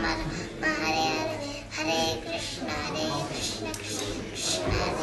Hare Hare Hare Krishna Hare Krishna Krishna Krishna